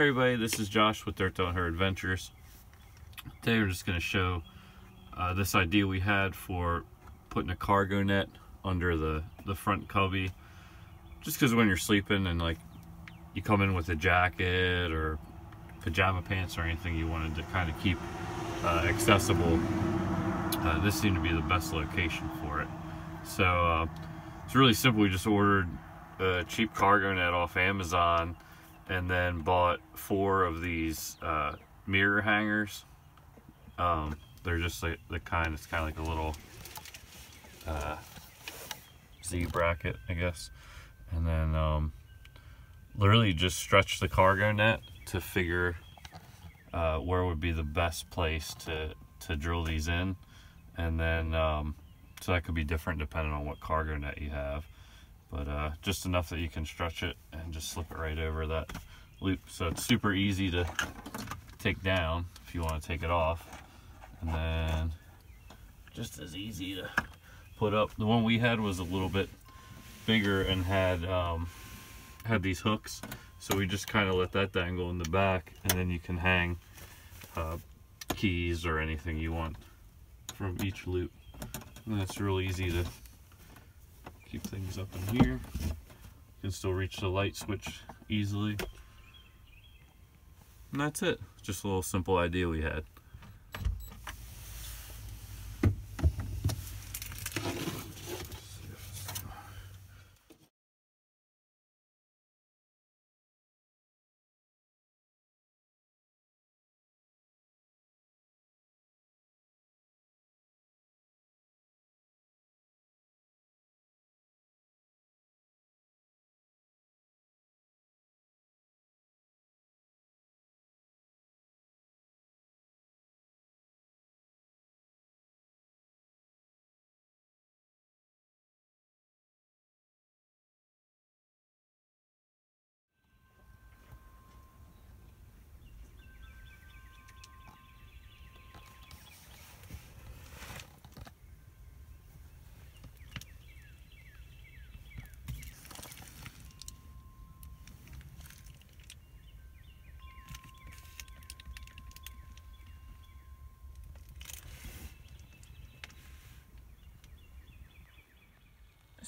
Hey everybody, this is Josh with Dirt Don't Hurt Adventures. Today we're just going to show uh, this idea we had for putting a cargo net under the, the front cubby. Just because when you're sleeping and like you come in with a jacket or pajama pants or anything you wanted to kind of keep uh, accessible, uh, this seemed to be the best location for it. So uh, it's really simple. We just ordered a cheap cargo net off Amazon and then bought four of these uh, mirror hangers. Um, they're just like the kind, it's kind of like a little uh, Z bracket, I guess. And then um, literally just stretch the cargo net to figure uh, where would be the best place to, to drill these in. And then, um, so that could be different depending on what cargo net you have but uh, just enough that you can stretch it and just slip it right over that loop. So it's super easy to take down if you want to take it off. And then just as easy to put up. The one we had was a little bit bigger and had um, had these hooks. So we just kind of let that dangle in the back and then you can hang uh, keys or anything you want from each loop. And that's real easy to keep things up in here. You can still reach the light switch easily. And that's it. Just a little simple idea we had.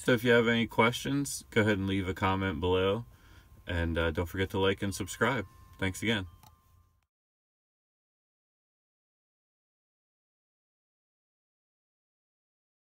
So if you have any questions, go ahead and leave a comment below. And uh, don't forget to like and subscribe. Thanks again.